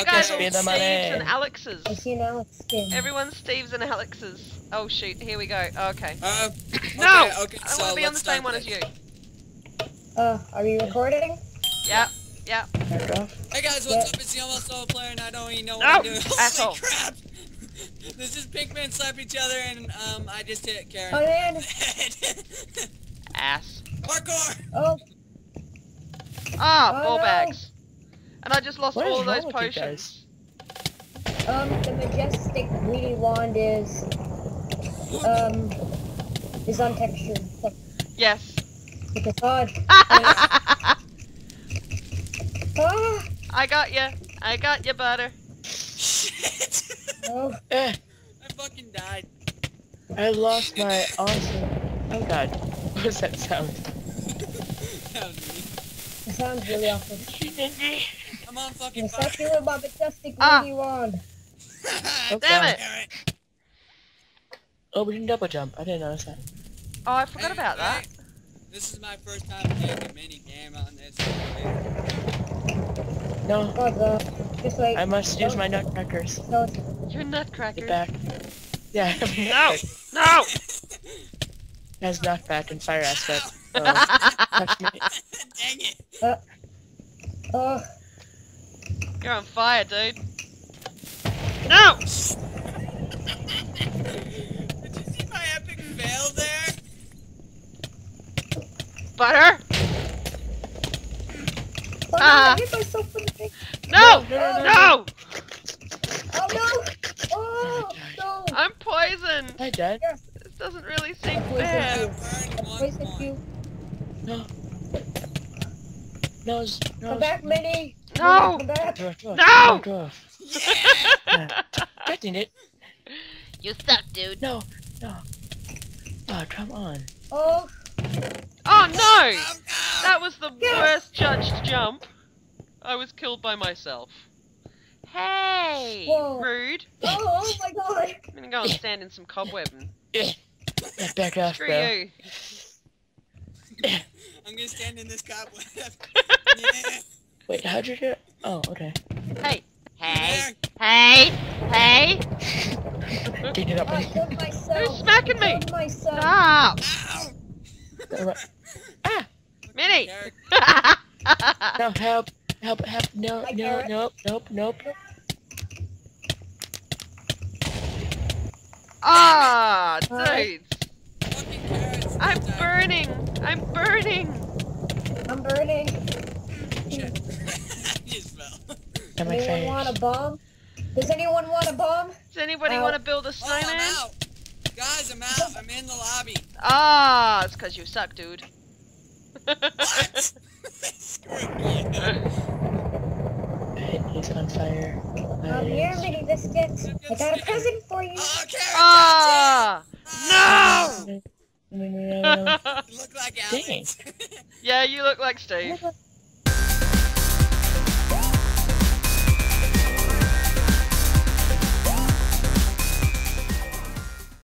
Steve's Be the money. and Alex's. see an Alex skin. Everyone's Steve's and Alex's. Oh shoot, here we go. Okay. Uh, No! Okay, okay, I so want to be on the same one as you. Uh, are you recording? Yeah, yeah. Hey guys, what's Yeah. up? It's the almost solo player, and I don't even know what No, I'm doing. asshole. Holy crap! this is Pink men slap each other, and um, I just hit Karen. Oh man. Ass. Parkour! Oh, Ah, Oh, ball no. bags. And I just lost What is all of those potions. um, the majestic weedy wand is um is untextured. So Yes. it's hard. I Ah, got you. I got you, butter. Shit! oh, I fucking died. I lost my awesome. Oh god. What was that sound? That was me. it sounds really awful. I'm on fucking Yes, fire. I feel my majestic Ah. weedy wand. Oh, Damn God. it. Oh, we can double jump. I didn't notice that. Oh, I forgot Hey, about that. hey, This is my first time playing a mini game on this. No, Oh god. Just wait. I must use my nutcrackers. No, it's- You're nutcracker. Get back. Yeah, No! No! It has knockback and fire aspect. So, touch me. Dang it! oh, You're on fire, dude. No! Did you see my epic fail there? Butter! oh Ah. no, I hit myself in the face. No! No, no, no, No! Oh no! Oh no! I'm poisoned! Hi, Dad. This doesn't really seem Poison fair. I one poisoned you. No. No, it's- no. Come it's- back, Minnie. No! Come back. Go off, go off, No! Go. Yeah! Getting it. you suck, dude. No, no. Oh, come on. Oh, Oh no! Oh, no! That was the Yes. worst judged jump. I was killed by myself. Hey! Whoa. Rude. oh, oh my god. I'm gonna go and stand in some cobweb and Yeah, back off, screw bro. you. I'm gonna stand in this cobweb. yeah. Wait, how'd you do it? Oh, okay. Hey! Hey! Hey! Hey! Beat it up. I killed myself. Who's smacking me? Killed myself. Stop! Ow! Minnie! No, help, help, help. No, Hi, no, Carrot. nope, nope, nope. Ah, Hi. dude! Fucking. I'm burning! I'm burning! I'm burning. Shit. I just fell. On my Anyone face. want a bomb? Does anyone want a bomb? Does anybody Ow. want to build a Oh, I'm out. Guys, I'm out. I'm in the lobby. Ah, it's because you suck, dude. What? Screw you. He's on fire. I'm here, Mini Biscuits. I got a present for you. Oh, carrot. Ah! No! You look like Dang. Alex. yeah, you look like Steve.